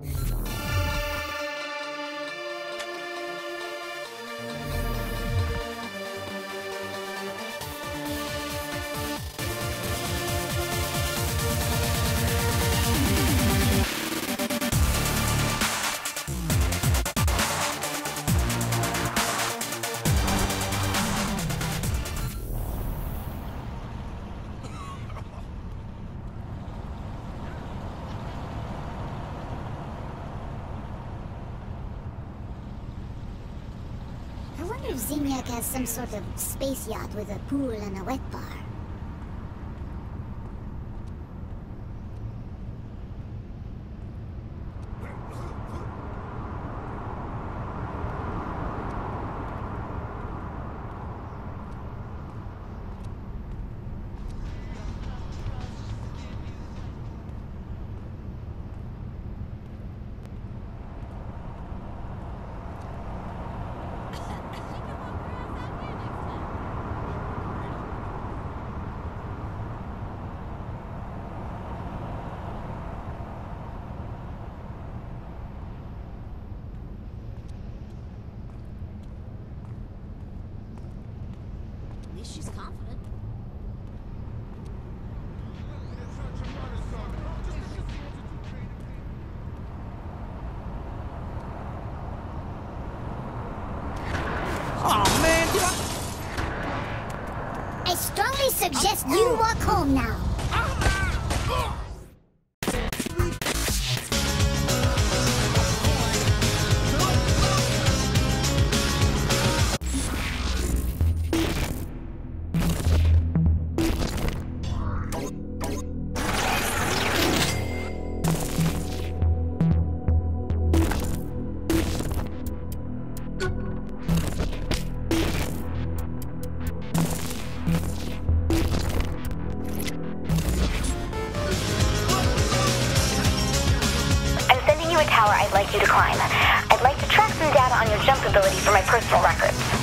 Música wonder if Zinyak has some sort of space yacht with a pool and a wet bar. She's confident. Oh man, I... I strongly suggest you walk home now. I'd like you to climb. I'd like to track some data on your jump ability for my personal records.